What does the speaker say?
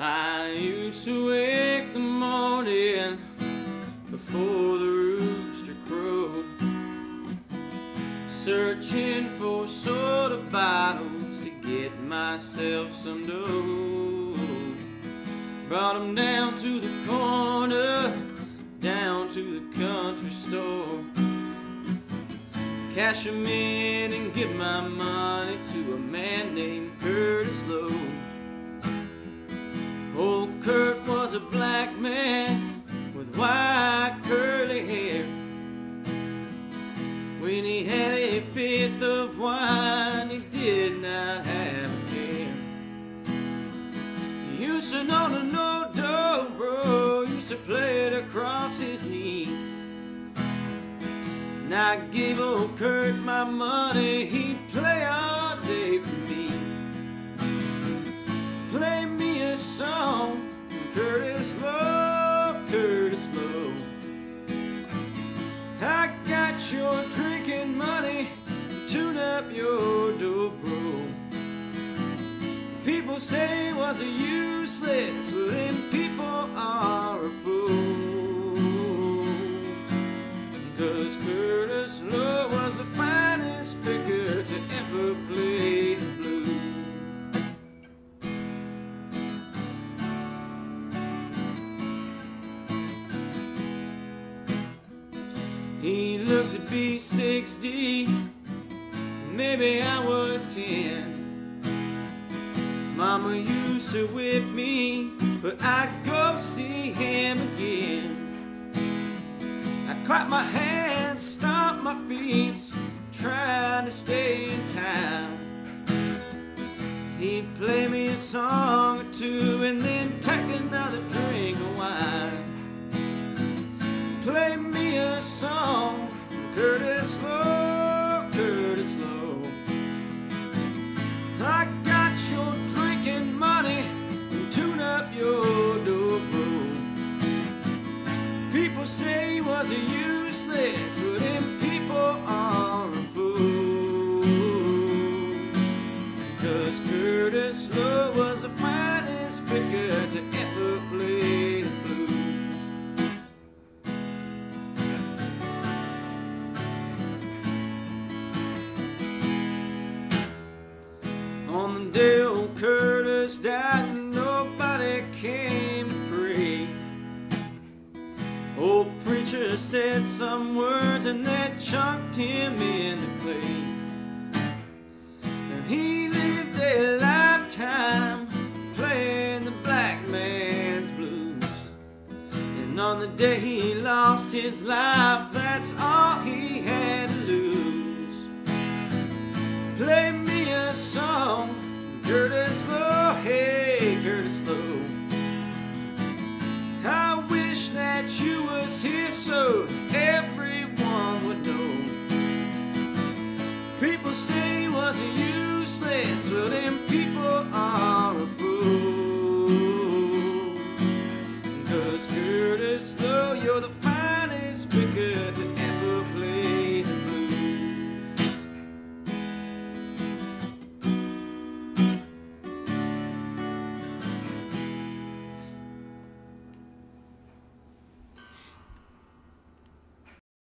I used to wake the morning before the rooster crowed, searching for soda bottles to get myself some dough. Brought 'em down to the corner, down to the country store. Cash 'em in and give my money to a man named Curtis Loew. To know the no dobro, used to play it across his knees. And I gave old Kurt my money, he'd play all day for me. Play me a song, Curtis Loew, Curtis Loew. I got your drinking money, tune up your dobro. People say was a useless, well then people are a fool. Cause Curtis Loew was the finest picker to ever play the blues. He looked to be 60, maybe I was 10. Mama used to whip me, but I'd go see him again. I clap my hands, stomp my feet, trying to stay in time. He'd play me a song or two and then take another drink of wine. Play me a song, useless, but preacher said some words and they chucked him in the clay. And he lived a lifetime playing the black man's blues. And on the day he lost his life, that's all he had to lose. Play me a song, Curtis Loew, hey Curtis Loew. Say was useless, well them